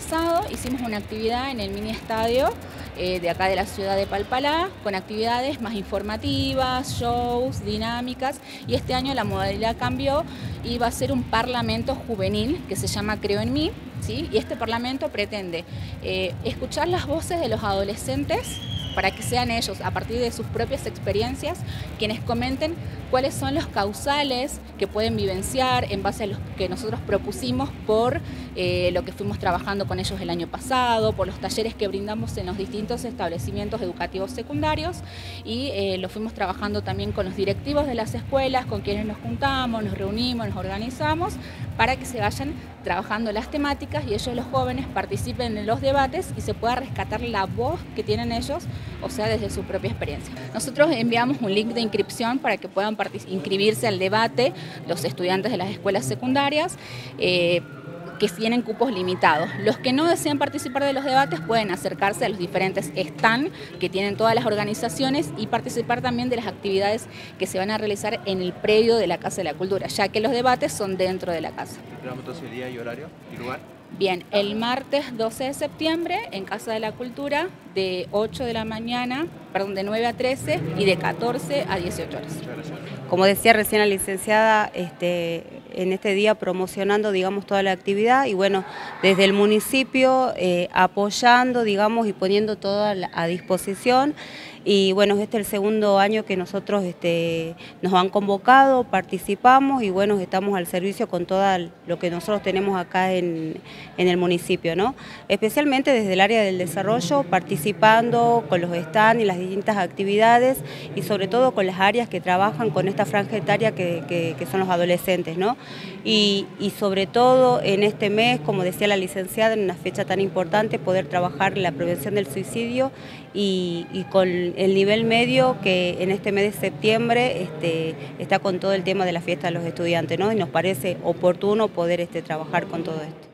pasado hicimos una actividad en el mini estadio eh, de acá de la ciudad de Palpalá, con actividades más informativas, shows, dinámicas, y este año la modalidad cambió y va a ser un parlamento juvenil que se llama Creo en mí, ¿sí? y este parlamento pretende eh, escuchar las voces de los adolescentes para que sean ellos, a partir de sus propias experiencias, quienes comenten cuáles son los causales que pueden vivenciar en base a los que nosotros propusimos por eh, lo que fuimos trabajando con ellos el año pasado, por los talleres que brindamos en los distintos establecimientos educativos secundarios y eh, lo fuimos trabajando también con los directivos de las escuelas, con quienes nos juntamos, nos reunimos, nos organizamos, para que se vayan trabajando las temáticas y ellos los jóvenes participen en los debates y se pueda rescatar la voz que tienen ellos, o sea, desde su propia experiencia. Nosotros enviamos un link de inscripción para que puedan inscribirse al debate los estudiantes de las escuelas secundarias. Eh, que tienen cupos limitados. Los que no desean participar de los debates pueden acercarse a los diferentes stand que tienen todas las organizaciones y participar también de las actividades que se van a realizar en el predio de la Casa de la Cultura, ya que los debates son dentro de la casa. Entonces día y horario y lugar? Bien, el martes 12 de septiembre en Casa de la Cultura de 8 de la mañana, perdón, de 9 a 13 y de 14 a 18 horas. Como decía recién la licenciada, este, en este día promocionando, digamos, toda la actividad y bueno, desde el municipio eh, apoyando, digamos, y poniendo todo a disposición y bueno, este es el segundo año que nosotros este, nos han convocado, participamos y bueno, estamos al servicio con todo lo que nosotros tenemos acá en, el municipio, ¿no? Especialmente desde el área del desarrollo, participando con los stands y las distintas actividades y sobre todo con las áreas que trabajan con esta franja etaria que, son los adolescentes, ¿no? Y, sobre todo en este mes, como decía la licenciada, en una fecha tan importante, poder trabajar en la prevención del suicidio y, y con el nivel medio que en este mes de septiembre este, está con todo el tema de la fiesta de los estudiantes, ¿no? Y nos parece oportuno poder este, trabajar con todo esto.